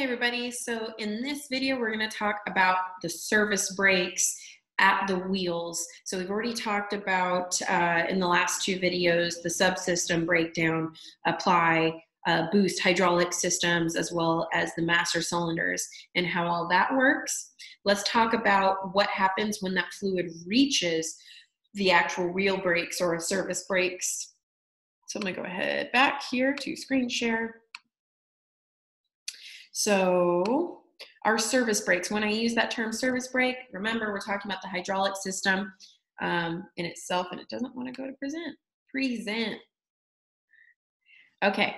Hey everybody, so in this video we're going to talk about the service brakes at the wheels. So we've already talked about uh, in the last two videos the subsystem breakdown, apply, uh, boost hydraulic systems as well as the master cylinders and how all that works. Let's talk about what happens when that fluid reaches the actual wheel brakes or service brakes. So I'm going to go ahead back here to screen share. So our service brakes, when I use that term service brake, remember we're talking about the hydraulic system um, in itself and it doesn't want to go to present. Present. Okay.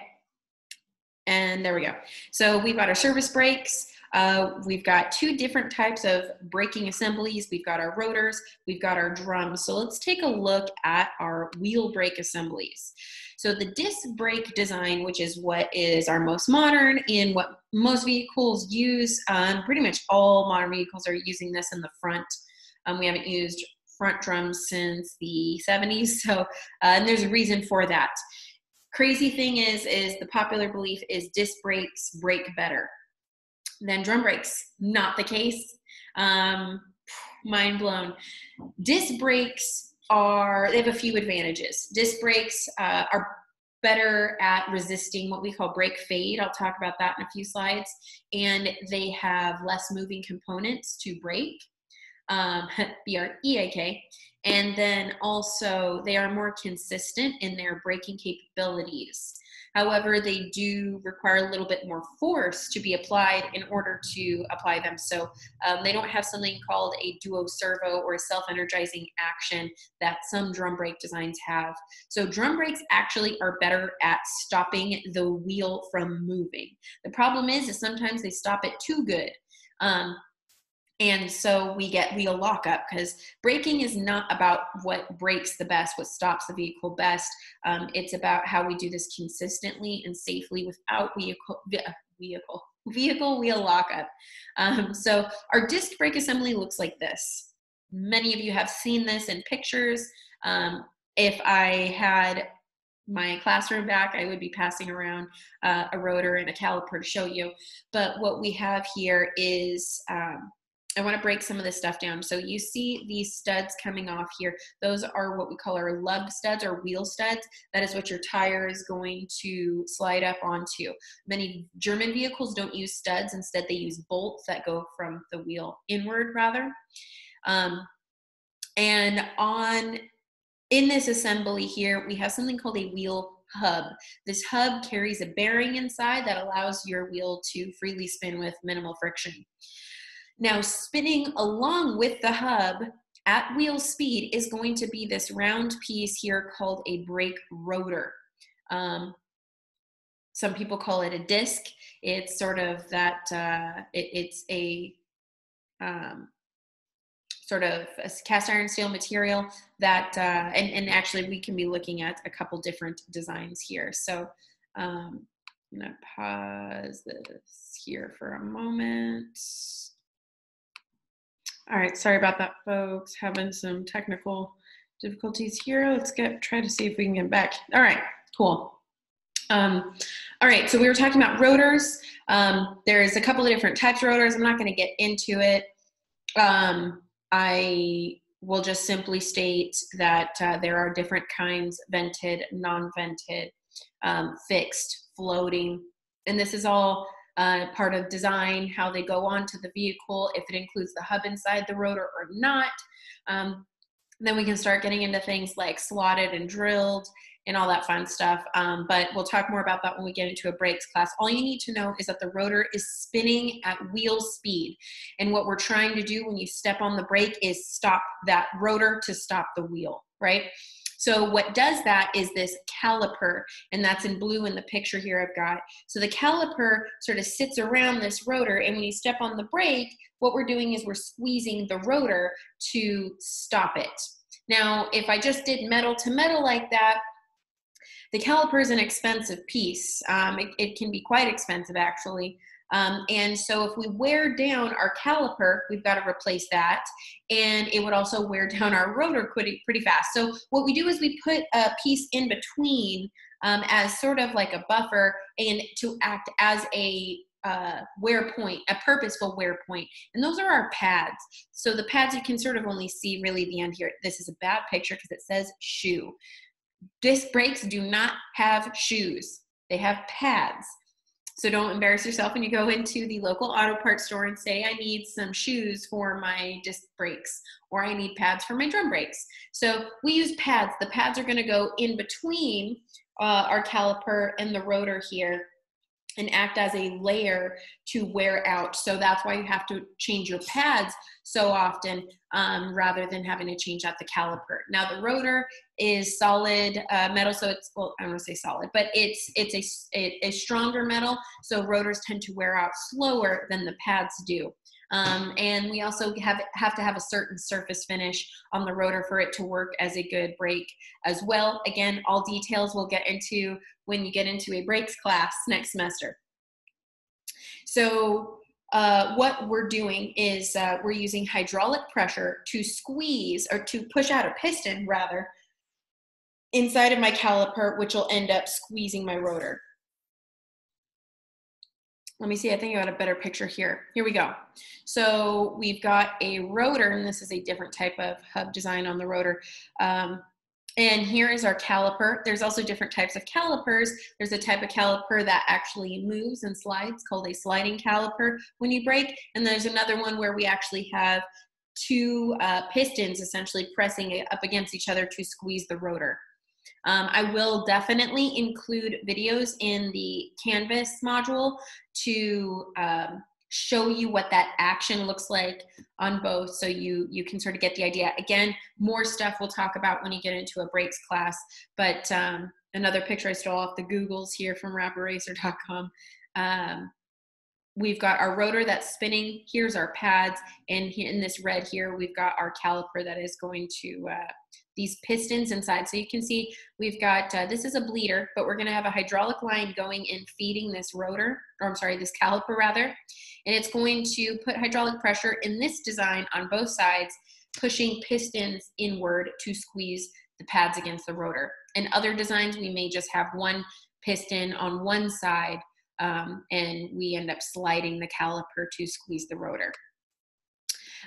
And there we go. So we've got our service brakes. Uh, we've got two different types of braking assemblies. We've got our rotors, we've got our drums. So let's take a look at our wheel brake assemblies. So the disc brake design, which is what is our most modern and what most vehicles use, um, pretty much all modern vehicles are using this in the front. Um, we haven't used front drums since the 70s, so uh, and there's a reason for that. Crazy thing is, is the popular belief is disc brakes brake better than drum brakes. Not the case. Um, mind blown. Disc brakes are, they have a few advantages. Disc brakes uh, are better at resisting what we call brake fade. I'll talk about that in a few slides. And they have less moving components to brake, um, B-R-E-A-K. And then also they are more consistent in their braking capabilities. However, they do require a little bit more force to be applied in order to apply them. So um, they don't have something called a duo servo or a self-energizing action that some drum brake designs have. So drum brakes actually are better at stopping the wheel from moving. The problem is, is sometimes they stop it too good. Um, and so we get wheel lockup because braking is not about what breaks the best, what stops the vehicle best. Um, it's about how we do this consistently and safely without vehicle vehicle vehicle wheel lockup. Um, so our disc brake assembly looks like this. Many of you have seen this in pictures. Um, if I had my classroom back, I would be passing around uh, a rotor and a caliper to show you. But what we have here is um, I want to break some of this stuff down. So you see these studs coming off here. Those are what we call our lug studs or wheel studs. That is what your tire is going to slide up onto. Many German vehicles don't use studs. Instead, they use bolts that go from the wheel inward rather. Um, and on in this assembly here, we have something called a wheel hub. This hub carries a bearing inside that allows your wheel to freely spin with minimal friction. Now, spinning along with the hub at wheel speed is going to be this round piece here called a brake rotor. Um, some people call it a disc. It's sort of that, uh, it, it's a um, sort of a cast iron steel material that, uh, and, and actually we can be looking at a couple different designs here. So um, I'm gonna pause this here for a moment. All right, sorry about that, folks. Having some technical difficulties here. Let's get try to see if we can get back. All right, cool. Um, all right, so we were talking about rotors. Um, there's a couple of different types of rotors. I'm not going to get into it. Um, I will just simply state that uh, there are different kinds, vented, non-vented, um, fixed, floating, and this is all uh, part of design, how they go onto the vehicle, if it includes the hub inside the rotor or not. Um, then we can start getting into things like slotted and drilled and all that fun stuff. Um, but we'll talk more about that when we get into a brakes class. All you need to know is that the rotor is spinning at wheel speed. And what we're trying to do when you step on the brake is stop that rotor to stop the wheel, right? So what does that is this caliper, and that's in blue in the picture here I've got. So the caliper sort of sits around this rotor, and when you step on the brake, what we're doing is we're squeezing the rotor to stop it. Now, if I just did metal to metal like that, the caliper is an expensive piece. Um, it, it, can be quite expensive actually. Um, and so if we wear down our caliper, we've got to replace that. And it would also wear down our rotor pretty, pretty fast. So what we do is we put a piece in between um, as sort of like a buffer and to act as a uh, wear point, a purposeful wear point, and those are our pads. So the pads you can sort of only see really the end here. This is a bad picture because it says shoe. Disc brakes do not have shoes. They have pads. So don't embarrass yourself when you go into the local auto parts store and say, I need some shoes for my disc brakes or I need pads for my drum brakes. So we use pads. The pads are going to go in between uh, our caliper and the rotor here and act as a layer to wear out. So that's why you have to change your pads so often um, rather than having to change out the caliper. Now the rotor is solid uh, metal, so it's well, I don't want to say solid, but it's it's a, a, a stronger metal. So rotors tend to wear out slower than the pads do. Um, and we also have, have to have a certain surface finish on the rotor for it to work as a good brake as well. Again, all details we'll get into when you get into a brakes class next semester. So uh, what we're doing is uh, we're using hydraulic pressure to squeeze or to push out a piston rather inside of my caliper, which will end up squeezing my rotor. Let me see, I think I got a better picture here. Here we go. So we've got a rotor, and this is a different type of hub design on the rotor. Um, and here is our caliper. There's also different types of calipers. There's a type of caliper that actually moves and slides called a sliding caliper when you brake. And there's another one where we actually have two uh, pistons essentially pressing up against each other to squeeze the rotor. Um, I will definitely include videos in the Canvas module to um, show you what that action looks like on both so you you can sort of get the idea. Again more stuff we'll talk about when you get into a brakes class but um, another picture i stole off the googles here from raparacer.com um, we've got our rotor that's spinning here's our pads and in this red here we've got our caliper that is going to uh, these pistons inside. So you can see we've got, uh, this is a bleeder, but we're gonna have a hydraulic line going and feeding this rotor, or I'm sorry, this caliper rather. And it's going to put hydraulic pressure in this design on both sides, pushing pistons inward to squeeze the pads against the rotor. In other designs, we may just have one piston on one side um, and we end up sliding the caliper to squeeze the rotor.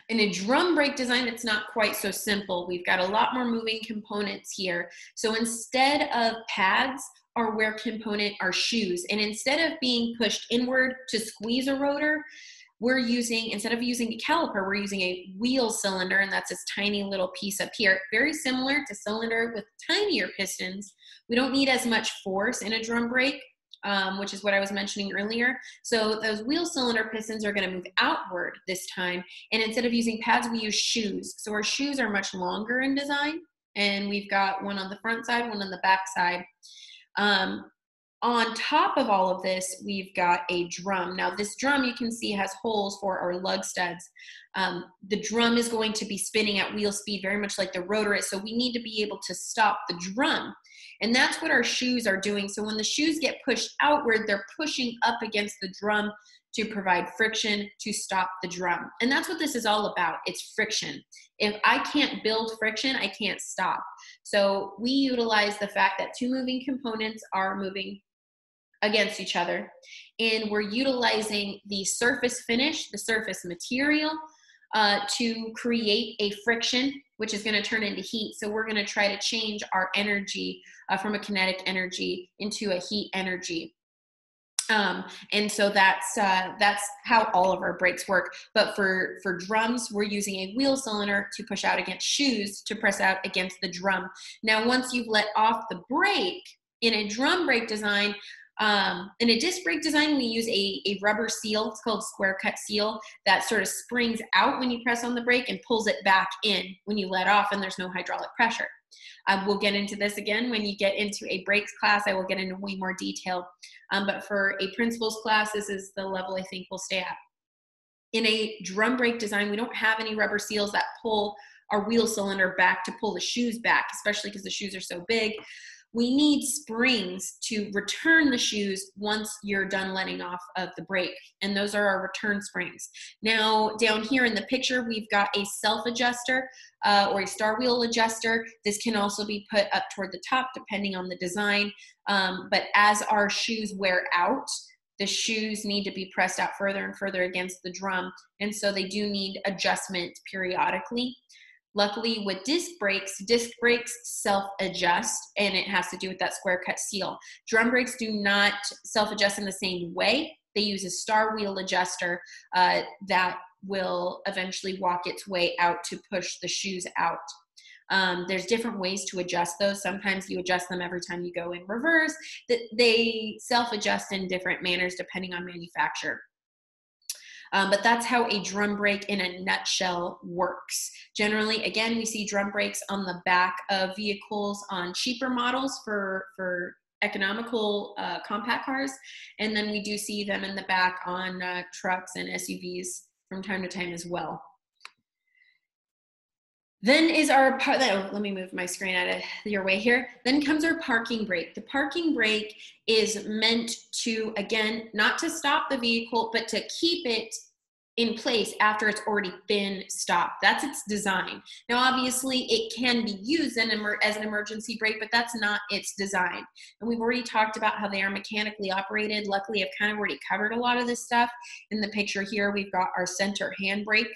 In a drum brake design, it's not quite so simple. We've got a lot more moving components here. So instead of pads, our wear component are shoes. And instead of being pushed inward to squeeze a rotor, we're using, instead of using a caliper, we're using a wheel cylinder, and that's this tiny little piece up here. Very similar to cylinder with tinier pistons. We don't need as much force in a drum brake, um, which is what I was mentioning earlier. So those wheel cylinder pistons are going to move outward this time. And instead of using pads, we use shoes. So our shoes are much longer in design. And we've got one on the front side, one on the back side. Um, on top of all of this, we've got a drum. Now, this drum you can see has holes for our lug studs. Um, the drum is going to be spinning at wheel speed, very much like the rotor is. So we need to be able to stop the drum. And that's what our shoes are doing. So when the shoes get pushed outward, they're pushing up against the drum to provide friction to stop the drum. And that's what this is all about. It's friction. If I can't build friction, I can't stop. So we utilize the fact that two moving components are moving against each other. And we're utilizing the surface finish, the surface material, uh, to create a friction, which is going to turn into heat. So we're going to try to change our energy uh, from a kinetic energy into a heat energy. Um, and so that's uh, that's how all of our brakes work. But for for drums, we're using a wheel cylinder to push out against shoes to press out against the drum. Now, once you've let off the brake in a drum brake design, um, in a disc brake design, we use a, a rubber seal. It's called square cut seal that sort of springs out when you press on the brake and pulls it back in when you let off and there's no hydraulic pressure. Um, we'll get into this again when you get into a brakes class. I will get into way more detail. Um, but for a principles class, this is the level I think we'll stay at. In a drum brake design, we don't have any rubber seals that pull our wheel cylinder back to pull the shoes back, especially because the shoes are so big we need springs to return the shoes once you're done letting off of the brake. And those are our return springs. Now, down here in the picture, we've got a self adjuster uh, or a star wheel adjuster. This can also be put up toward the top depending on the design. Um, but as our shoes wear out, the shoes need to be pressed out further and further against the drum. And so they do need adjustment periodically. Luckily, with disc brakes, disc brakes self adjust and it has to do with that square cut seal. Drum brakes do not self adjust in the same way. They use a star wheel adjuster uh, that will eventually walk its way out to push the shoes out. Um, there's different ways to adjust those. Sometimes you adjust them every time you go in reverse. They self-adjust in different manners depending on manufacturer. Um, but that's how a drum brake in a nutshell works. Generally, again, we see drum brakes on the back of vehicles on cheaper models for, for economical uh, compact cars. And then we do see them in the back on uh, trucks and SUVs from time to time as well. Then is our, oh, let me move my screen out of your way here. Then comes our parking brake. The parking brake is meant to, again, not to stop the vehicle, but to keep it in place after it's already been stopped. That's its design. Now, obviously, it can be used as an emergency brake, but that's not its design. And we've already talked about how they are mechanically operated. Luckily, I've kind of already covered a lot of this stuff. In the picture here, we've got our center handbrake.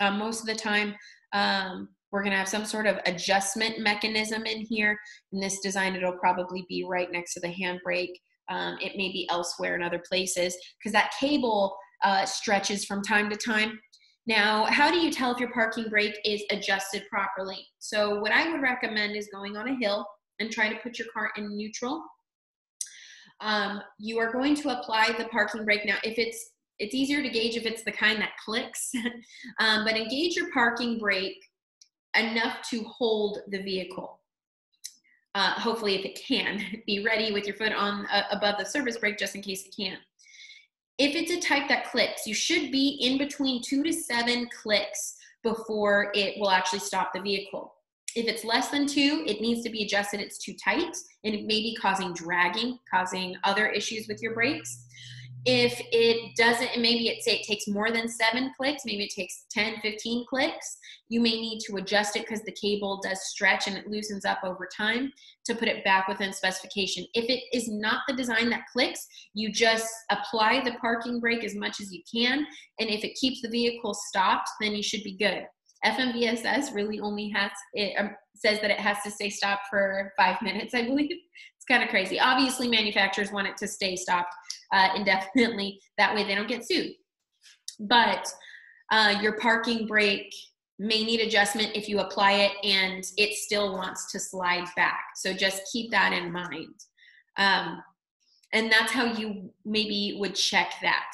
Um, most of the time, um, we're going to have some sort of adjustment mechanism in here. In this design, it'll probably be right next to the handbrake. Um, it may be elsewhere in other places because that cable uh, stretches from time to time. Now, how do you tell if your parking brake is adjusted properly? So what I would recommend is going on a hill and try to put your car in neutral. Um, you are going to apply the parking brake. Now, if it's it's easier to gauge if it's the kind that clicks, um, but engage your parking brake enough to hold the vehicle. Uh, hopefully, if it can, be ready with your foot on uh, above the service brake just in case it can't. If it's a type that clicks, you should be in between two to seven clicks before it will actually stop the vehicle. If it's less than two, it needs to be adjusted. It's too tight and it may be causing dragging, causing other issues with your brakes. If it doesn't, maybe it it takes more than seven clicks, maybe it takes 10, 15 clicks, you may need to adjust it because the cable does stretch and it loosens up over time to put it back within specification. If it is not the design that clicks, you just apply the parking brake as much as you can. And if it keeps the vehicle stopped, then you should be good. FMVSS really only has, it um, says that it has to stay stopped for five minutes, I believe. Kind of crazy. Obviously, manufacturers want it to stay stopped uh, indefinitely. That way they don't get sued. But uh, your parking brake may need adjustment if you apply it and it still wants to slide back. So just keep that in mind. Um, and that's how you maybe would check that.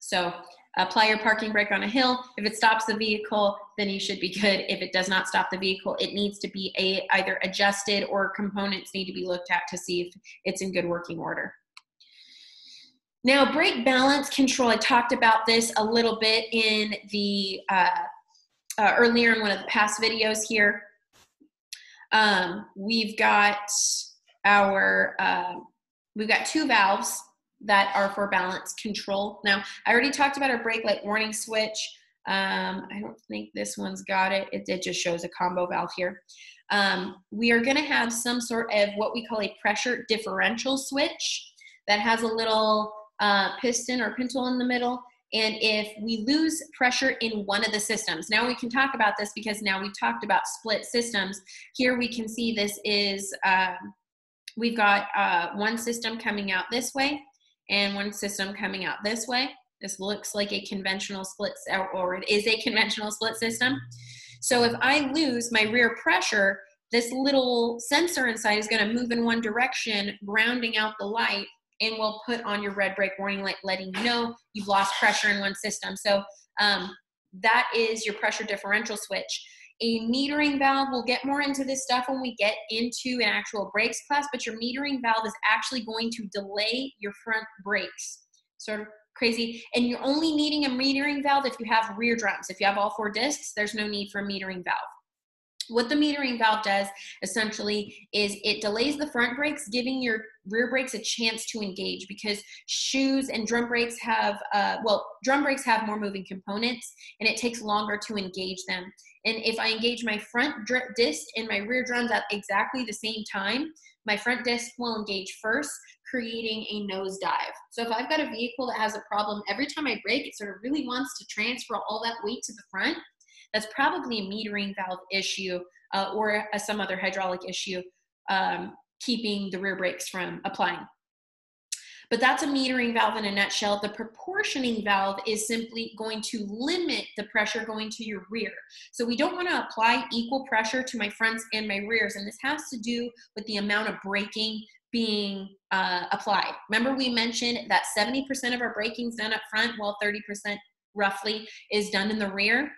So apply your parking brake on a hill. If it stops the vehicle, then you should be good. If it does not stop the vehicle, it needs to be a, either adjusted or components need to be looked at to see if it's in good working order. Now, brake balance control, I talked about this a little bit in the uh, uh, earlier in one of the past videos here. Um, we've got our, uh, we've got two valves that are for balance control. Now, I already talked about our brake light warning switch. Um, I don't think this one's got it. It, it just shows a combo valve here. Um, we are going to have some sort of what we call a pressure differential switch that has a little uh, piston or pintle in the middle and if we lose pressure in one of the systems, now we can talk about this because now we've talked about split systems. Here we can see this is, uh, we've got uh, one system coming out this way and one system coming out this way. This looks like a conventional split, or it is a conventional split system. So if I lose my rear pressure, this little sensor inside is going to move in one direction, grounding out the light, and will put on your red brake warning light, letting you know you've lost pressure in one system. So um, that is your pressure differential switch. A metering valve, we'll get more into this stuff when we get into an actual brakes class, but your metering valve is actually going to delay your front brakes. Sort of crazy. And you're only needing a metering valve if you have rear drums. If you have all four discs, there's no need for a metering valve. what the metering valve does essentially is it delays the front brakes giving your rear brakes a chance to engage because shoes and drum brakes have uh, well drum brakes have more moving components and it takes longer to engage them and if i engage my front disc and my rear drums at exactly the same time my front disc will engage first creating a nose dive. so if i've got a vehicle that has a problem every time i brake it sort of really wants to transfer all that weight to the front that's probably a metering valve issue uh, or a, some other hydraulic issue um, keeping the rear brakes from applying. But that's a metering valve in a nutshell. The proportioning valve is simply going to limit the pressure going to your rear. So we don't want to apply equal pressure to my fronts and my rears. And this has to do with the amount of braking being uh, applied. Remember we mentioned that 70% of our braking is done up front while 30% roughly is done in the rear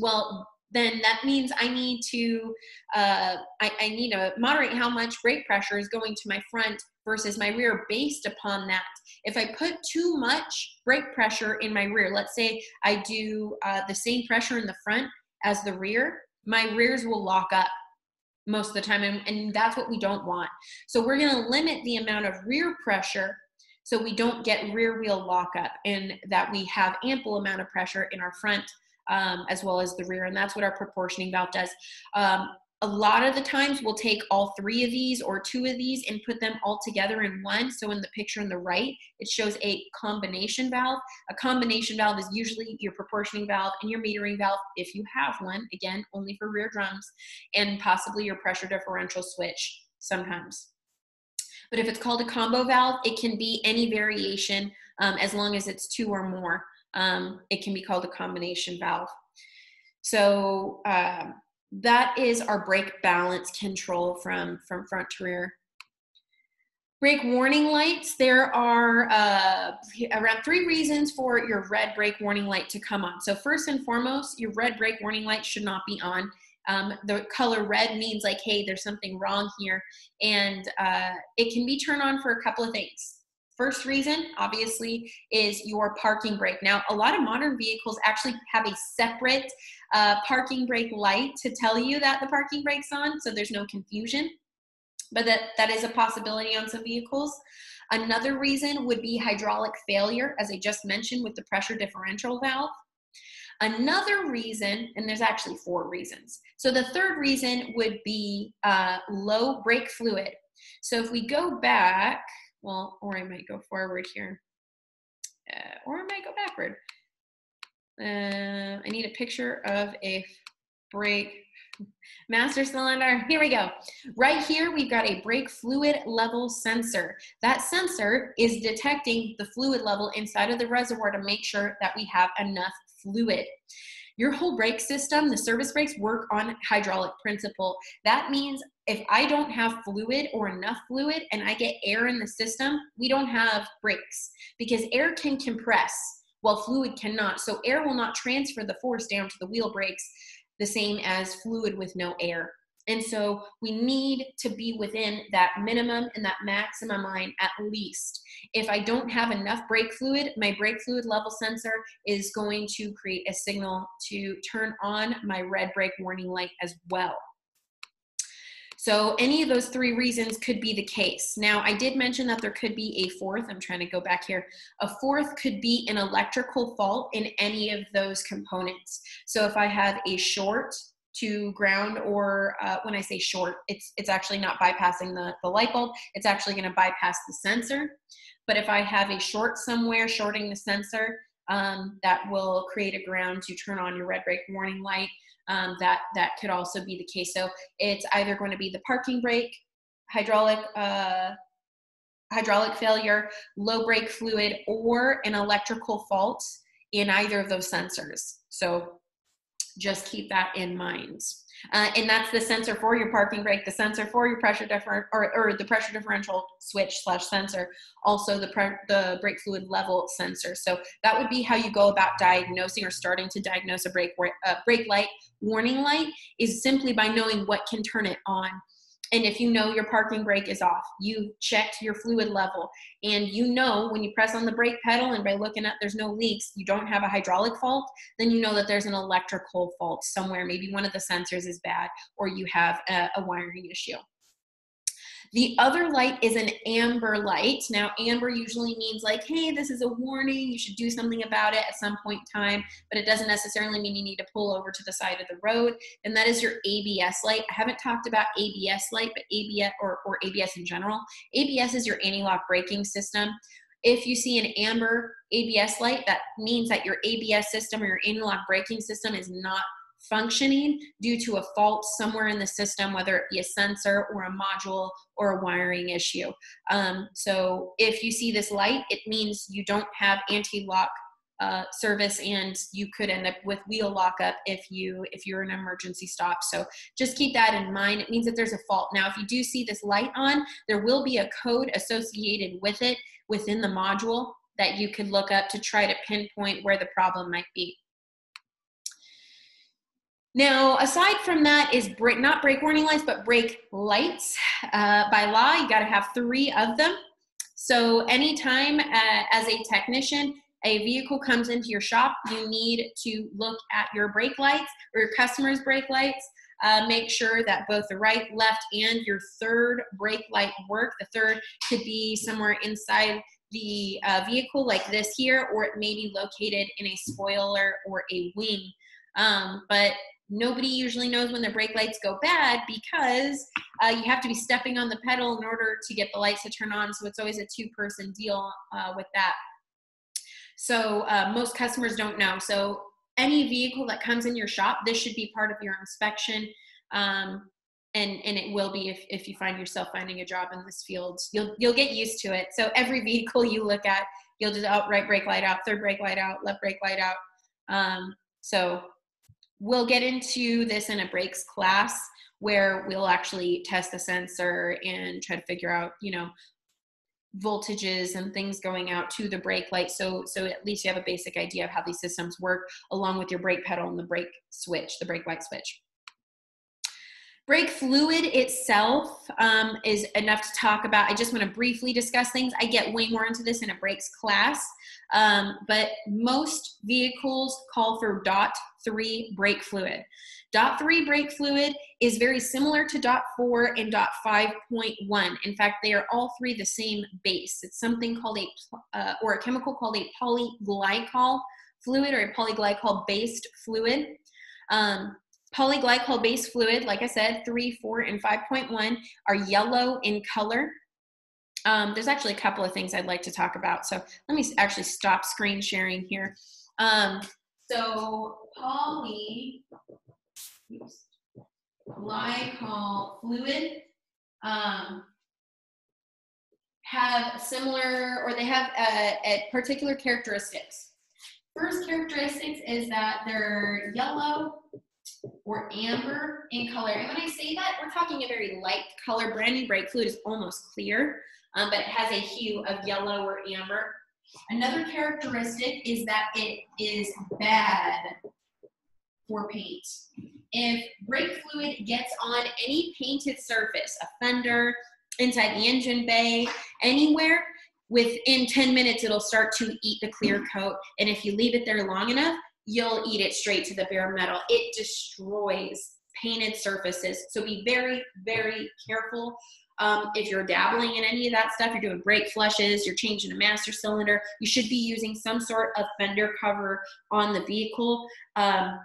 well then that means I need to uh, I, I need to moderate how much brake pressure is going to my front versus my rear based upon that. If I put too much brake pressure in my rear, let's say I do uh, the same pressure in the front as the rear, my rears will lock up most of the time, and, and that's what we don't want. So we're going to limit the amount of rear pressure so we don't get rear wheel lockup and that we have ample amount of pressure in our front um, as well as the rear. And that's what our proportioning valve does. Um, a lot of the times we'll take all three of these or two of these and put them all together in one. So in the picture on the right, it shows a combination valve. A combination valve is usually your proportioning valve and your metering valve, if you have one, again, only for rear drums, and possibly your pressure differential switch sometimes. But if it's called a combo valve, it can be any variation um, as long as it's two or more um, it can be called a combination valve. So uh, that is our brake balance control from, from front to rear. Brake warning lights, there are uh, around three reasons for your red brake warning light to come on. So first and foremost, your red brake warning light should not be on. Um, the color red means like, hey, there's something wrong here. And uh, it can be turned on for a couple of things. First reason, obviously, is your parking brake. Now, a lot of modern vehicles actually have a separate uh, parking brake light to tell you that the parking brake's on, so there's no confusion. But that, that is a possibility on some vehicles. Another reason would be hydraulic failure, as I just mentioned with the pressure differential valve. Another reason, and there's actually four reasons. So the third reason would be uh, low brake fluid. So if we go back, well, or I might go forward here, uh, or I might go backward. Uh, I need a picture of a brake master cylinder. Here we go. Right here, we've got a brake fluid level sensor. That sensor is detecting the fluid level inside of the reservoir to make sure that we have enough fluid. Your whole brake system, the service brakes work on hydraulic principle. That means if I don't have fluid or enough fluid and I get air in the system, we don't have brakes because air can compress while fluid cannot. So air will not transfer the force down to the wheel brakes the same as fluid with no air. And so we need to be within that minimum and that maximum line at least. If I don't have enough brake fluid, my brake fluid level sensor is going to create a signal to turn on my red brake warning light as well. So any of those three reasons could be the case. Now, I did mention that there could be a fourth. I'm trying to go back here. A fourth could be an electrical fault in any of those components. So if I have a short to ground or uh, when I say short, it's, it's actually not bypassing the, the light bulb. It's actually gonna bypass the sensor. But if I have a short somewhere, shorting the sensor, um, that will create a ground to turn on your red brake warning light um, that that could also be the case. So it's either going to be the parking brake, hydraulic uh, hydraulic failure, low brake fluid, or an electrical fault in either of those sensors. So just keep that in mind. Uh, and that's the sensor for your parking brake, the sensor for your pressure different or, or the pressure differential switch slash sensor, also the pre- the brake fluid level sensor. So that would be how you go about diagnosing or starting to diagnose a brake uh, brake light warning light is simply by knowing what can turn it on. And if you know your parking brake is off, you checked your fluid level, and you know when you press on the brake pedal and by looking up there's no leaks, you don't have a hydraulic fault, then you know that there's an electrical fault somewhere. Maybe one of the sensors is bad, or you have a, a wiring issue. The other light is an amber light. Now, amber usually means like, hey, this is a warning, you should do something about it at some point in time, but it doesn't necessarily mean you need to pull over to the side of the road. And that is your ABS light. I haven't talked about ABS light, but ABS or, or ABS in general. ABS is your anti-lock braking system. If you see an amber ABS light, that means that your ABS system or your anti-lock braking system is not functioning due to a fault somewhere in the system, whether it be a sensor or a module or a wiring issue. Um, so if you see this light, it means you don't have anti-lock uh, service and you could end up with wheel lockup if you if you're an emergency stop. So just keep that in mind. It means that there's a fault. Now if you do see this light on there will be a code associated with it within the module that you could look up to try to pinpoint where the problem might be now, aside from that is brake, not brake warning lights, but brake lights. Uh, by law, you gotta have three of them. So anytime uh, as a technician, a vehicle comes into your shop, you need to look at your brake lights or your customer's brake lights. Uh, make sure that both the right, left, and your third brake light work. The third could be somewhere inside the uh, vehicle like this here, or it may be located in a spoiler or a wing. Um, but nobody usually knows when the brake lights go bad because uh, you have to be stepping on the pedal in order to get the lights to turn on. So it's always a two person deal uh, with that. So uh, most customers don't know. So any vehicle that comes in your shop, this should be part of your inspection. Um, and, and it will be if, if you find yourself finding a job in this field, you'll, you'll get used to it. So every vehicle you look at, you'll just outright brake light out, third brake light out, left brake light out. Um, so we'll get into this in a brakes class where we'll actually test the sensor and try to figure out, you know, voltages and things going out to the brake light so so at least you have a basic idea of how these systems work along with your brake pedal and the brake switch the brake light switch Brake fluid itself um, is enough to talk about. I just want to briefly discuss things. I get way more into this in a brakes class, um, but most vehicles call for DOT 3 brake fluid. DOT 3 brake fluid is very similar to DOT 4 and DOT 5.1. In fact, they are all three the same base. It's something called a, uh, or a chemical called a polyglycol fluid or a polyglycol based fluid. Um, Polyglycol based fluid, like I said, 3, 4, and 5.1 are yellow in color. Um, there's actually a couple of things I'd like to talk about. So let me actually stop screen sharing here. Um, so poly glycol fluid um, have similar, or they have a, a particular characteristics. First characteristics is that they're yellow or amber in color. And when I say that, we're talking a very light color. Brand new brake fluid is almost clear, um, but it has a hue of yellow or amber. Another characteristic is that it is bad for paint. If brake fluid gets on any painted surface, a fender, inside the engine bay, anywhere, within 10 minutes it'll start to eat the clear coat. And if you leave it there long enough, you'll eat it straight to the bare metal. It destroys painted surfaces. So be very, very careful. Um, if you're dabbling in any of that stuff, you're doing brake flushes, you're changing a master cylinder, you should be using some sort of fender cover on the vehicle um,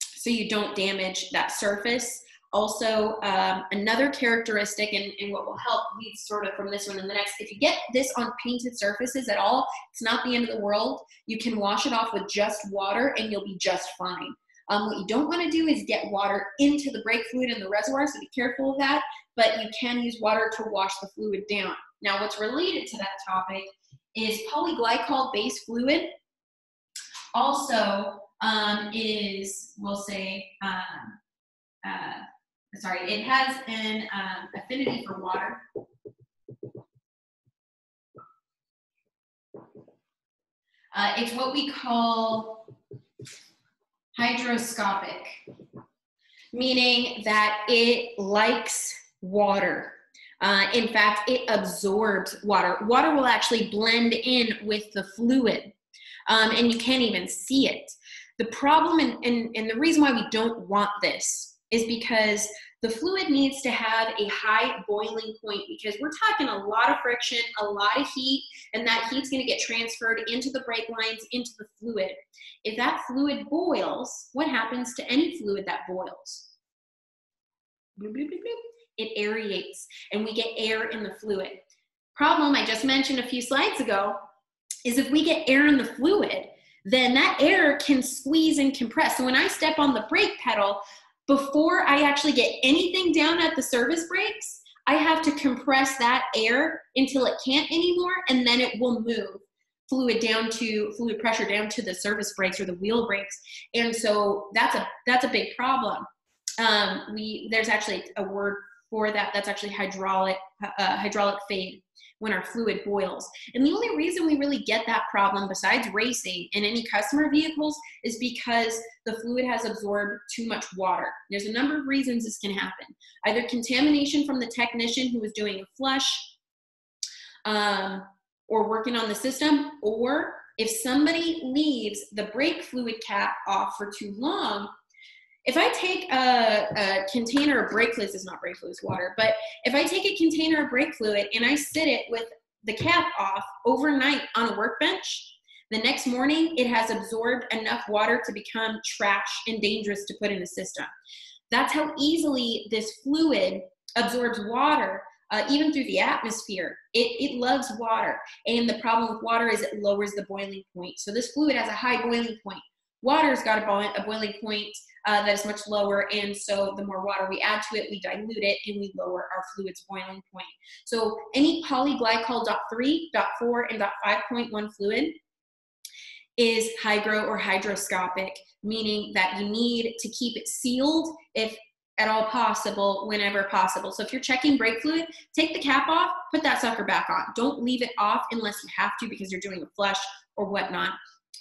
so you don't damage that surface. Also, um, another characteristic, and, and what will help lead sort of from this one and the next, if you get this on painted surfaces at all, it's not the end of the world. You can wash it off with just water and you'll be just fine. Um, what you don't want to do is get water into the brake fluid in the reservoir, so be careful of that, but you can use water to wash the fluid down. Now, what's related to that topic is polyglycol-based fluid also um, is, we'll say, um, uh, sorry, it has an um, affinity for water. Uh, it's what we call hygroscopic, meaning that it likes water. Uh, in fact, it absorbs water. Water will actually blend in with the fluid, um, and you can't even see it. The problem, and, and, and the reason why we don't want this is because the fluid needs to have a high boiling point because we're talking a lot of friction, a lot of heat, and that heat's going to get transferred into the brake lines, into the fluid. If that fluid boils, what happens to any fluid that boils? It aerates, and we get air in the fluid. Problem I just mentioned a few slides ago is if we get air in the fluid, then that air can squeeze and compress. So when I step on the brake pedal, before I actually get anything down at the service brakes, I have to compress that air until it can't anymore, and then it will move fluid down to fluid pressure down to the service brakes or the wheel brakes. And so that's a that's a big problem. Um, we there's actually a word for that. That's actually hydraulic uh, hydraulic fade when our fluid boils. And the only reason we really get that problem, besides racing in any customer vehicles, is because the fluid has absorbed too much water. There's a number of reasons this can happen. Either contamination from the technician who was doing a flush um, or working on the system, or if somebody leaves the brake fluid cap off for too long, if I take a, a, container of brake fluid, is not brake fluid, it's water, but if I take a container of brake fluid and I sit it with the cap off overnight on a workbench, the next morning it has absorbed enough water to become trash and dangerous to put in the system. That's how easily this fluid absorbs water uh, even through the atmosphere. It, it loves water. And the problem with water is it lowers the boiling point. So this fluid has a high boiling point. Water's got a boiling point uh, that is much lower. And so the more water we add to it, we dilute it and we lower our fluid's boiling point. So any polyglycol dot 3, dot 4, and dot 5.1 fluid is hygro or hydroscopic, meaning that you need to keep it sealed if at all possible whenever possible. So if you're checking brake fluid, take the cap off, put that sucker back on. Don't leave it off unless you have to because you're doing a flush or whatnot.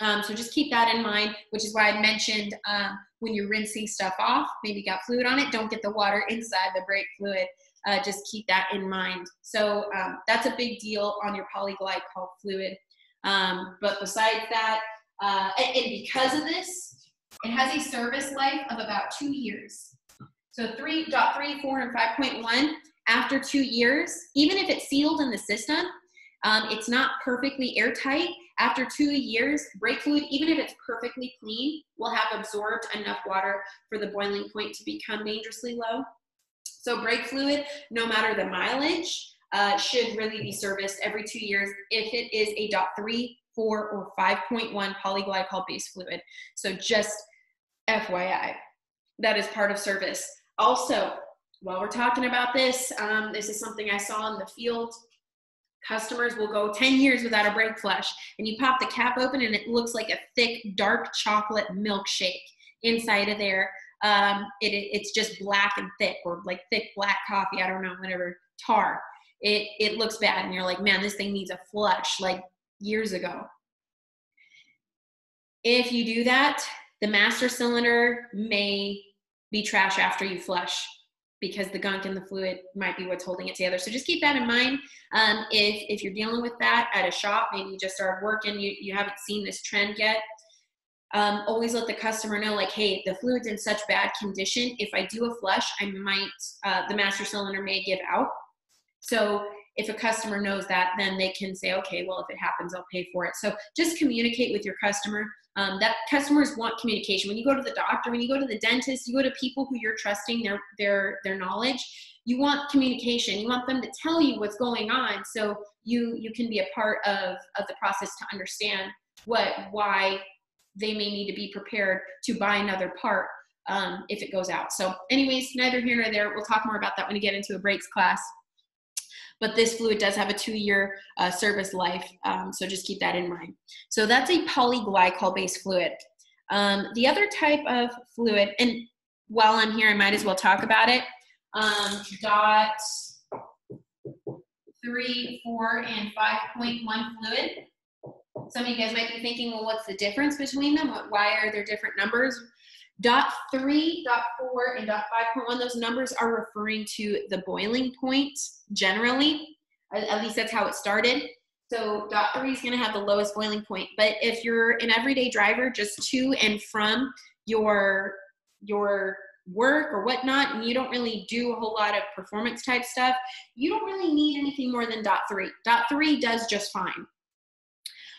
Um, so just keep that in mind, which is why I mentioned um, when you're rinsing stuff off, maybe got fluid on it, don't get the water inside the brake fluid. Uh, just keep that in mind. So um, that's a big deal on your polyglycol fluid. Um, but besides that, uh, and, and because of this, it has a service life of about two years. So 3.3, 4, and 5.1, after two years, even if it's sealed in the system, um, it's not perfectly airtight, after two years, brake fluid, even if it's perfectly clean, will have absorbed enough water for the boiling point to become dangerously low. So brake fluid, no matter the mileage, uh, should really be serviced every two years if it is a .3, 4, or 5.1 polyglycol based fluid. So just FYI, that is part of service. Also, while we're talking about this, um, this is something I saw in the field Customers will go 10 years without a brake flush, and you pop the cap open, and it looks like a thick, dark chocolate milkshake inside of there. Um, it, it's just black and thick, or like thick black coffee. I don't know, whatever tar. It it looks bad, and you're like, man, this thing needs a flush, like years ago. If you do that, the master cylinder may be trash after you flush because the gunk in the fluid might be what's holding it together. So just keep that in mind. Um, if, if you're dealing with that at a shop, maybe you just started working, you, you haven't seen this trend yet, um, always let the customer know like, hey, the fluid's in such bad condition. If I do a flush, I might, uh, the master cylinder may give out. So if a customer knows that, then they can say, okay, well, if it happens, I'll pay for it. So just communicate with your customer. Um, that customers want communication. When you go to the doctor, when you go to the dentist, you go to people who you're trusting their their their knowledge. You want communication. You want them to tell you what's going on, so you you can be a part of of the process to understand what why they may need to be prepared to buy another part um, if it goes out. So, anyways, neither here nor there. We'll talk more about that when we get into a brakes class but this fluid does have a two-year uh, service life, um, so just keep that in mind. So that's a polyglycol-based fluid. Um, the other type of fluid, and while I'm here, I might as well talk about it. Um, dot three, four, and 5.1 fluid. Some of you guys might be thinking, well, what's the difference between them? Why are there different numbers? Dot three, dot four, and dot 5.1, those numbers are referring to the boiling point generally. At least that's how it started. So dot three is gonna have the lowest boiling point. But if you're an everyday driver just to and from your, your work or whatnot, and you don't really do a whole lot of performance type stuff, you don't really need anything more than dot three. Dot three does just fine.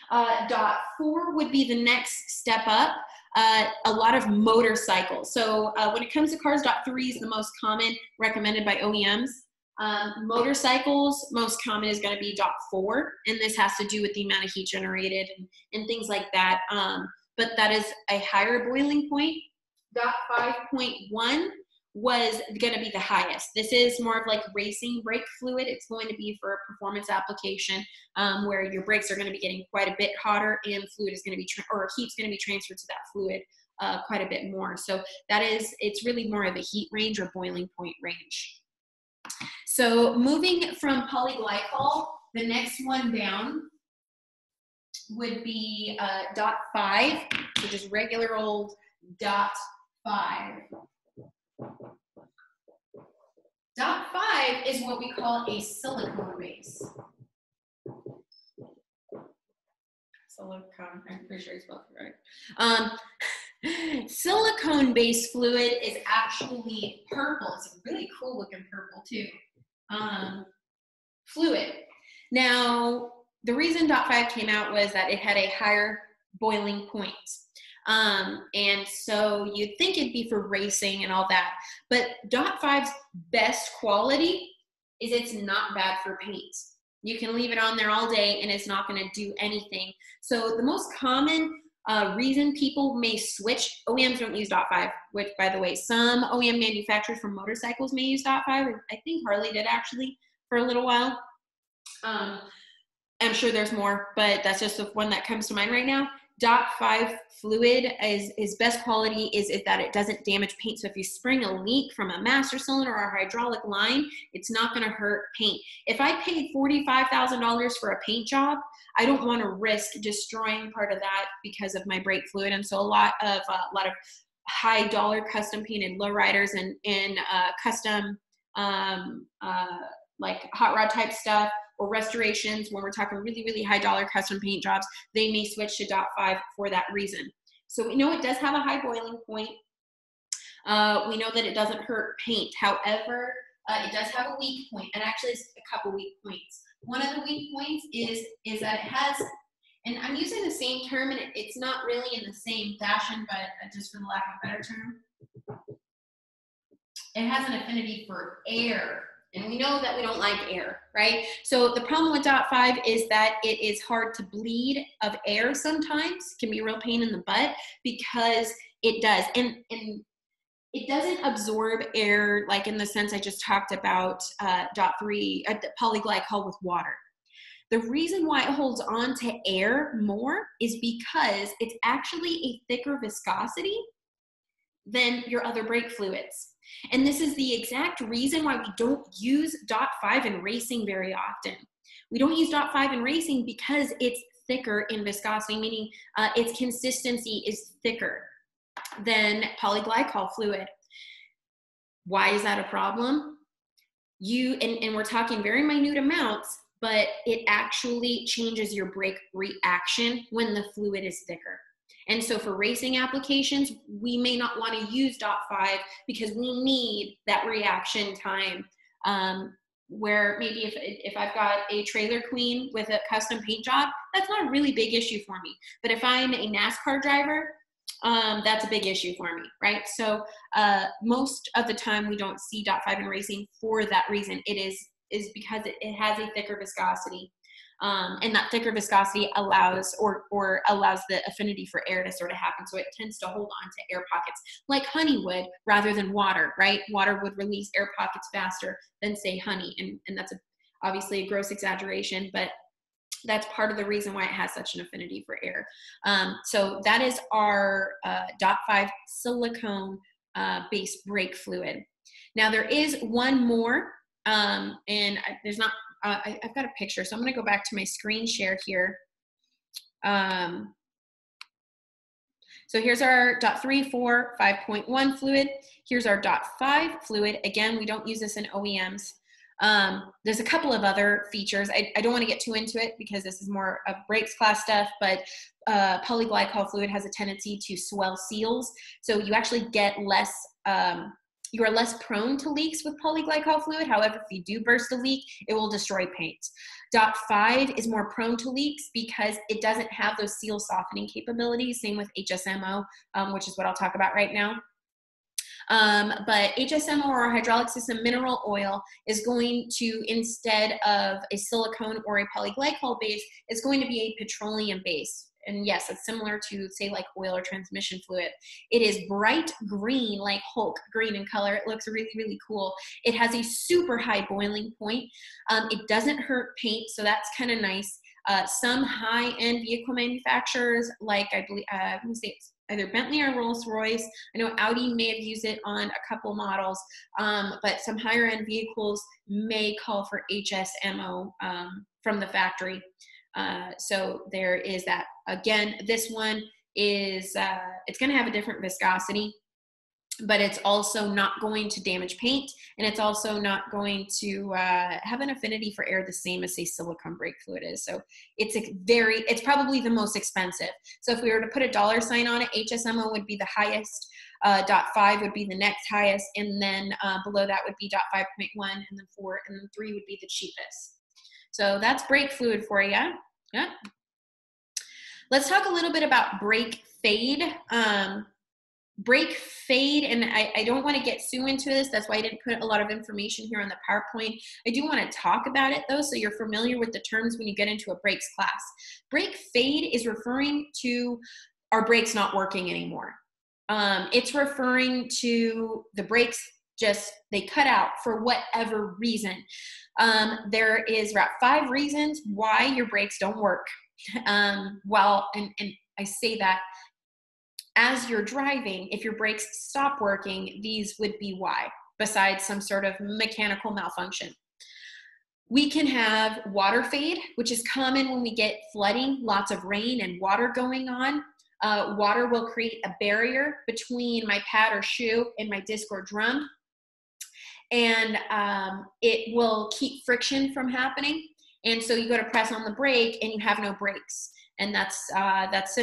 Uh, dot four would be the next step up. Uh, a lot of motorcycles. So uh, when it comes to cars, dot three is the most common recommended by OEMs. Um, motorcycles, most common is going to be dot four, and this has to do with the amount of heat generated and, and things like that. Um, but that is a higher boiling point. Dot 5.1 was going to be the highest. This is more of like racing brake fluid. It's going to be for a performance application um, where your brakes are going to be getting quite a bit hotter and fluid is going to be, tra- or heat's going to be transferred to that fluid uh, quite a bit more. So that is, it's really more of a heat range or boiling point range. So moving from polyglycol, the next one down would be uh, dot five, so just regular old dot five. Dot five is what we call a silicone base. Silicone, I'm pretty sure I spelled right. Um, silicone based fluid is actually purple. It's a really cool looking purple too. Um, fluid. Now, the reason dot five came out was that it had a higher boiling point. Um, and so you'd think it'd be for racing and all that. But Dot 5's best quality is it's not bad for paint. You can leave it on there all day and it's not going to do anything. So the most common uh, reason people may switch, OEMs don't use Dot 5, which by the way, some OEM manufacturers for motorcycles may use Dot 5. I think Harley did actually for a little while. Um, I'm sure there's more, but that's just the one that comes to mind right now. Dot 5 fluid is, is best quality is, is that it doesn't damage paint. So if you spring a leak from a master cylinder or a hydraulic line, it's not gonna hurt paint. If I paid $45,000 for a paint job, I don't wanna risk destroying part of that because of my brake fluid. And so a lot of, uh, a lot of high dollar custom painted lowriders and, and uh, custom um, uh, like hot rod type stuff or restorations, when we're talking really, really high dollar custom paint jobs, they may switch to dot five for that reason. So we know it does have a high boiling point. Uh, we know that it doesn't hurt paint. However, uh, it does have a weak point, and actually it's a couple weak points. One of the weak points is, is that it has, and I'm using the same term, and it, it's not really in the same fashion, but just for the lack of a better term, it has an affinity for air and we know that we don't like air, right? So the problem with dot five is that it is hard to bleed of air sometimes, can be a real pain in the butt because it does. And, and it doesn't absorb air like in the sense I just talked about uh, dot three, uh, polyglycol with water. The reason why it holds on to air more is because it's actually a thicker viscosity than your other brake fluids. And this is the exact reason why we don't use dot five in racing very often. We don't use dot five in racing because it's thicker in viscosity, meaning uh, its consistency is thicker than polyglycol fluid. Why is that a problem? You, and, and we're talking very minute amounts, but it actually changes your brake reaction when the fluid is thicker. And so for racing applications, we may not want to use dot five because we need that reaction time. Um, where maybe if, if I've got a trailer queen with a custom paint job, that's not a really big issue for me. But if I'm a NASCAR driver, um, that's a big issue for me, right? So uh, most of the time we don't see dot five in racing for that reason. It is is because it, it has a thicker viscosity. Um, and that thicker viscosity allows or, or allows the affinity for air to sort of happen. So it tends to hold on to air pockets like honey would rather than water, right? Water would release air pockets faster than say honey. And, and that's a, obviously a gross exaggeration, but that's part of the reason why it has such an affinity for air. Um, so that is our uh, dot five silicone uh, base brake fluid. Now there is one more, um, and there's not uh, I, have got a picture. So I'm going to go back to my screen share here. Um, So here's our dot three, four, 5.1 fluid. Here's our dot five fluid. Again, we don't use this in OEMs. Um, there's a couple of other features. I, I don't want to get too into it because this is more of brakes class stuff, but uh, polyglycol fluid has a tendency to swell seals. So you actually get less, um, you are less prone to leaks with polyglycol fluid. However, if you do burst a leak, it will destroy paint. Dot five is more prone to leaks because it doesn't have those seal softening capabilities. Same with HSMO, um, which is what I'll talk about right now. Um, but HSMO or hydraulic system mineral oil is going to, instead of a silicone or a polyglycol base, is going to be a petroleum base. And yes, it's similar to, say, like oil or transmission fluid. It is bright green, like Hulk green in color. It looks really, really cool. It has a super high boiling point. Um, it doesn't hurt paint, so that's kind of nice. Uh, some high-end vehicle manufacturers, like I believe, uh, let me say it's either Bentley or Rolls Royce. I know Audi may have used it on a couple models, um, but some higher end vehicles may call for HSMO um, from the factory. Uh, so there is that. Again, this one is, uh, it's going to have a different viscosity but it's also not going to damage paint and it's also not going to uh, have an affinity for air the same as say silicone brake fluid is. So it's a very it's probably the most expensive. So if we were to put a dollar sign on it hsmo would be the highest uh, dot five would be the next highest and then uh, below that would be dot 5.1 and then four and then three would be the cheapest. So that's brake fluid for you yeah. Let's talk a little bit about brake fade. Um, brake fade and I, I don't want to get too into this that's why i didn't put a lot of information here on the powerpoint. I do want to talk about it though so you're familiar with the terms when you get into a brakes class. Brake fade is referring to our brakes not working anymore. Um, it's referring to the brakes just they cut out for whatever reason um, there is about five reasons why your brakes don't work um, well and, and i say that as you're driving, if your brakes stop working, these would be why, besides some sort of mechanical malfunction. We can have water fade, which is common when we get flooding, lots of rain and water going on. Uh, water will create a barrier between my pad or shoe and my disc or drum. And um, it will keep friction from happening. And so you go to press on the brake and you have no brakes. And that's, uh, that's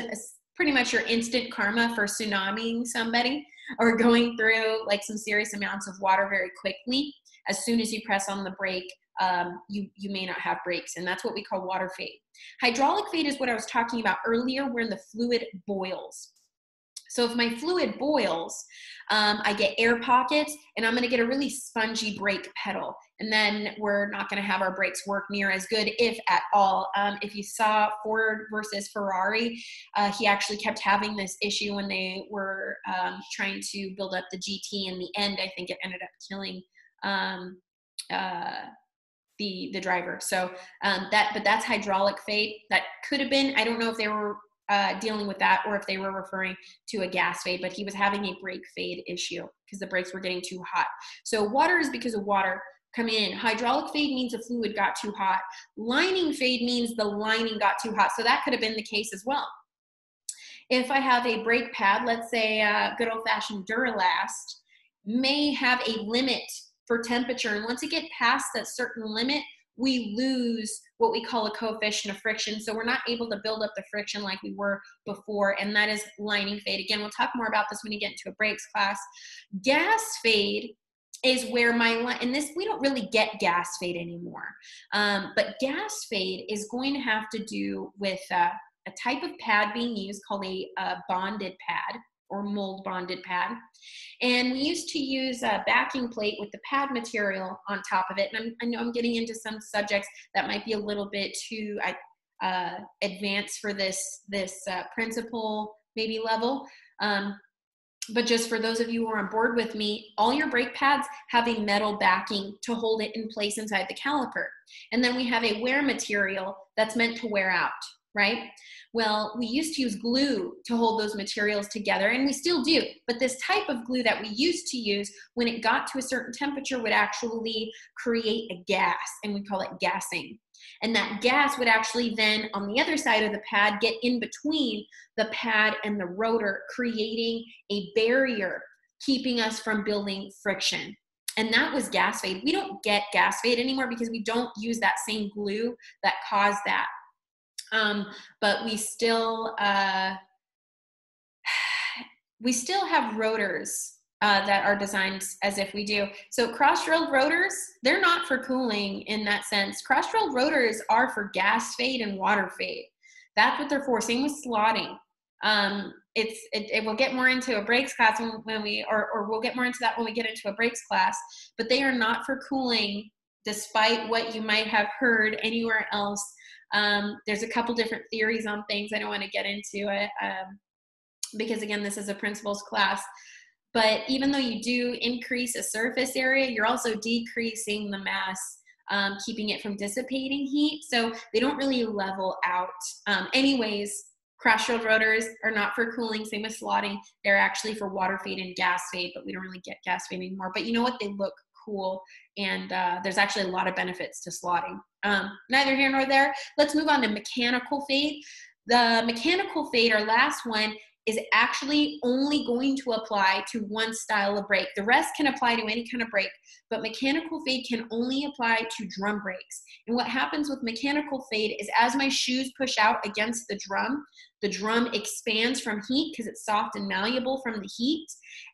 pretty much your instant karma for tsunamiing somebody or going through like some serious amounts of water very quickly. As soon as you press on the brake, um, you, you may not have brakes, and that's what we call water fade. Hydraulic fade is what I was talking about earlier, where the fluid boils. So if my fluid boils, um, I get air pockets and I'm gonna get a really spongy brake pedal. And then we're not gonna have our brakes work near as good, if at all. Um, if you saw Ford versus Ferrari, uh, he actually kept having this issue when they were um, trying to build up the GT. In the end, I think it ended up killing um, uh, the the driver. So um, that, but that's hydraulic fade. That could have been. I don't know if they were uh, dealing with that or if they were referring to a gas fade, but he was having a brake fade issue because the brakes were getting too hot. So water is because of water coming in. Hydraulic fade means the fluid got too hot. Lining fade means the lining got too hot. So that could have been the case as well. If I have a brake pad, let's say uh, good old fashioned Duralast, may have a limit for temperature. And once it get past that certain limit, we lose what we call a coefficient of friction. So we're not able to build up the friction like we were before, and that is lining fade. Again, we'll talk more about this when you get into a brakes class. Gas fade is where my line, and this, we don't really get gas fade anymore. Um, but gas fade is going to have to do with uh, a type of pad being used called a, a bonded pad or mold bonded pad. And we used to use a backing plate with the pad material on top of it. And I'm, i know I'm getting into some subjects that might be a little bit too uh, advanced for this, this uh, principle maybe level. Um, but just for those of you who are on board with me, all your brake pads have a metal backing to hold it in place inside the caliper. And then we have a wear material that's meant to wear out right? Well, we used to use glue to hold those materials together, and we still do. But this type of glue that we used to use, when it got to a certain temperature, would actually create a gas, and we call it gassing. And that gas would actually then, on the other side of the pad, get in between the pad and the rotor, creating a barrier, keeping us from building friction. And that was gas fade. We don't get gas fade anymore because we don't use that same glue that caused that. Um, but we still uh, we still have rotors uh, that are designed as if we do. So cross-drilled rotors, they're not for cooling in that sense. Cross-drilled rotors are for gas fade and water fade. That's what they're for. Same with slotting. Um, it's it, it, will get more into a brakes class when, when we or, or we'll get more into that when we get into a brakes class but they are not for cooling despite what you might have heard anywhere else um, there's a couple different theories on things i don't want to get into it um, because again this is a principles class but even though you do increase a surface area, you're also decreasing the mass, um, keeping it from dissipating heat. So they don't really level out. Um, anyways, cross-drilled rotors are not for cooling, same with slotting. They're actually for water fade and gas fade, but we don't really get gas fade anymore. But you know what? They look cool and uh, there's actually a lot of benefits to slotting. Um, neither here nor there. Let's move on to mechanical fade. The mechanical fade, our last one, is actually only going to apply to one style of brake. The rest can apply to any kind of brake, but mechanical fade can only apply to drum brakes. And what happens with mechanical fade is as my shoes push out against the drum, the drum expands from heat because it's soft and malleable from the heat.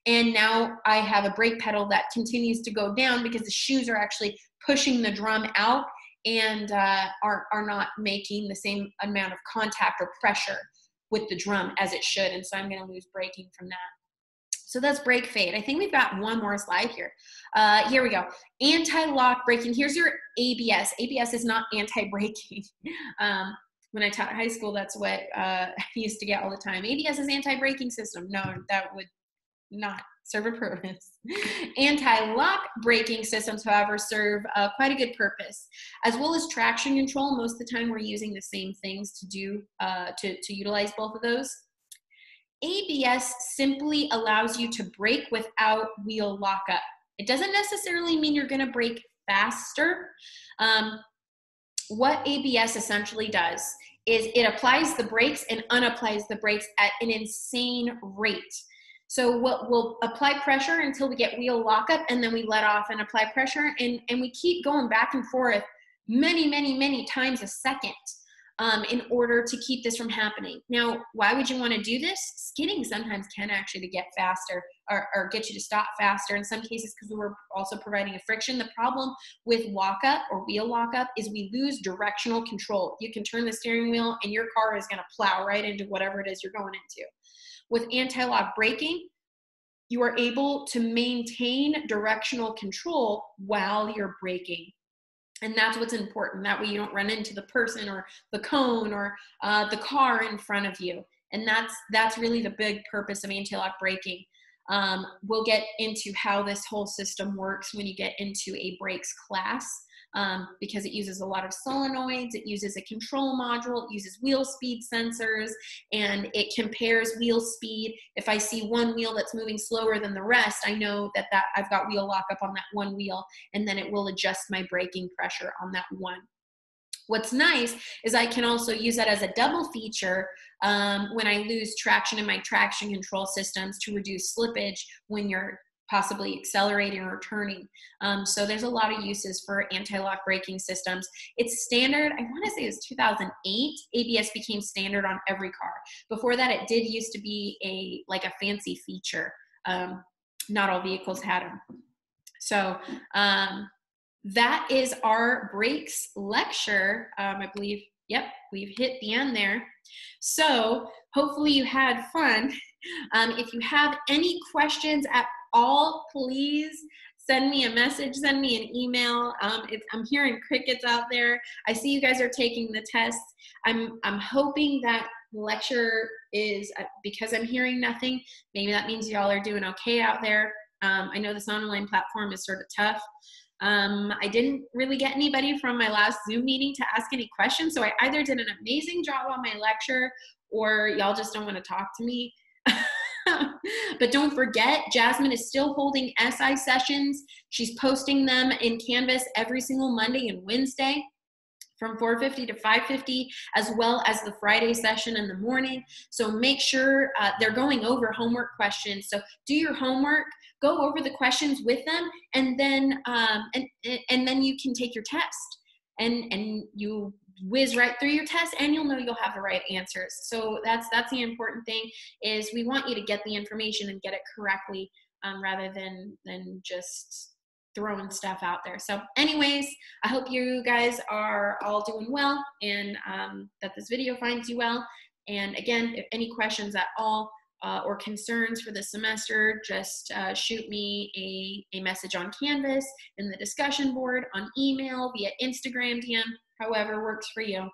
And now I have a brake pedal that continues to go down because the shoes are actually pushing the drum out and uh, are, are not making the same amount of contact or pressure with the drum as it should. And so I'm going to lose braking from that. So that's brake fade. I think we've got one more slide here. Uh, here we go. Anti-lock braking. Here's your ABS. ABS is not anti-braking. Um, when I taught high school, that's what uh, I used to get all the time. ABS is anti-braking system. No, that would not serve a purpose. Anti-lock braking systems, however, serve uh, quite a good purpose, as well as traction control. Most of the time, we're using the same things to do uh, to, to utilize both of those. ABS simply allows you to brake without wheel lockup. It doesn't necessarily mean you're going to brake faster. Um, what ABS essentially does is it applies the brakes and unapplies the brakes at an insane rate. So we'll, we'll apply pressure until we get wheel lockup and then we let off and apply pressure and, and we keep going back and forth many, many, many times a second um, in order to keep this from happening. Now, why would you want to do this? Skidding sometimes can actually get faster or, or get you to stop faster in some cases because we're also providing a friction. The problem with lockup or wheel lockup is we lose directional control. You can turn the steering wheel and your car is going to plow right into whatever it is you're going into. With anti-lock braking, you are able to maintain directional control while you're braking. And that's what's important. That way you don't run into the person or the cone or uh, the car in front of you. And that's that's really the big purpose of anti-lock braking. Um, we'll get into how this whole system works when you get into a brakes class um, because it uses a lot of solenoids, it uses a control module, it uses wheel speed sensors, and it compares wheel speed. If I see one wheel that's moving slower than the rest, I know that, that I've got wheel lockup on that one wheel, and then it will adjust my braking pressure on that one. What's nice is I can also use that as a double feature um, when I lose traction in my traction control systems to reduce slippage when you're possibly accelerating or turning. Um, so there's a lot of uses for anti-lock braking systems. It's standard, I wanna say it was 2008, ABS became standard on every car. Before that, it did used to be a like a fancy feature. Um, not all vehicles had them. So um, that is our brakes lecture. Um, I believe, yep, we've hit the end there. So hopefully you had fun. Um, if you have any questions at all, please send me a message, send me an email. Um, I'm hearing crickets out there. I see you guys are taking the tests. I'm, I'm hoping that lecture is uh, because I'm hearing nothing. Maybe that means y'all are doing okay out there. Um, I know this online platform is sort of tough. Um, I didn't really get anybody from my last Zoom meeting to ask any questions, so I either did an amazing job on my lecture or y'all just don't want to talk to me. but don't forget, Jasmine is still holding SI sessions. She's posting them in Canvas every single Monday and Wednesday from 4.50 to 5.50 as well as the friday session in the morning. So make sure uh, they're going over homework questions. So do your homework go over the questions with them and then um, and, and then you can take your test. And and you whiz right through your test and you'll know you'll have the right answers. So that's that's the important thing is we want you to get the information and get it correctly um, rather than than just throwing stuff out there. So anyways i hope you guys are all doing well and um, that this video finds you well. And again if any questions at all uh, or concerns for the semester, just uh, shoot me a, a message on Canvas, in the discussion board, on email, via Instagram DM, however works for you.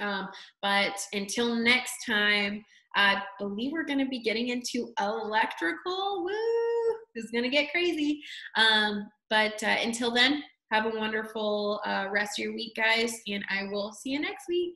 Um, but until next time, I believe we're going to be getting into electrical. Woo! This is going to get crazy. Um, but uh, until then, have a wonderful uh, rest of your week, guys, and I will see you next week.